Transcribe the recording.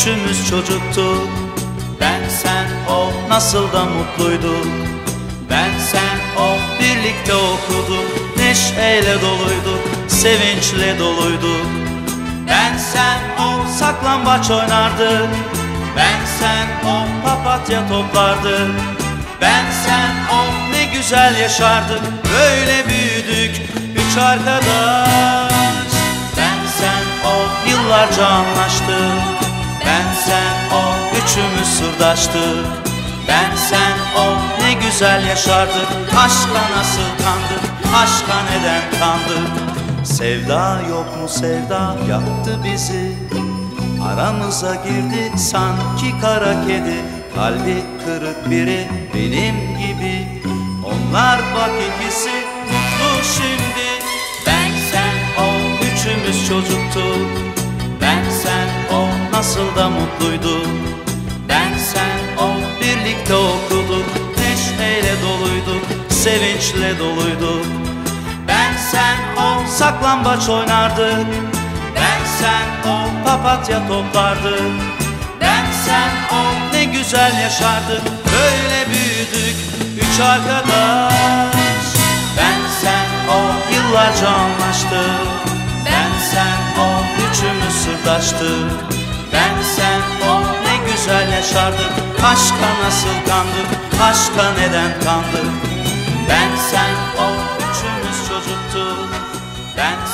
üçümüz çocuktuk. Ben sen o nasıl da mutluyduk. Ben sen o birlikte okuduk. Neşeyle doluyduk, sevinçle doluyduk. Ben sen o saklambaç oynardık. Ben sen o papatya toplardık. Ben sen o ne güzel yaşardık. Böyle büyüdük üç arkadaş üçümüz sırdaştık. Ben sen o ne güzel yaşardık. Aşka nasıl kandık? Aşka neden kandık? Sevda yok mu? Sevda yaktı bizi. Aramıza girdi sanki kara kedi. Kalbi kırık biri benim gibi. Onlar bak ikisi mutlu şimdi. Ben sen o üçümüz çocuktuk. Ben sen o nasıl da mutluyduk Ben sen o birlikte okuduk Neşeyle doluyduk sevinçle doluyduk Ben sen o saklambaç oynardık Ben sen o papatya toplardık. Ben sen o ne güzel yaşardık Böyle büyüdük üç arkadaş. Ben sen o yıllarca anlaştık Ben sen o üçümüz sırdaştık. Ben sen o yaşardık Aşka nasıl kandık Aşka neden kandık Ben sen o üçümüz çocuktuk Ben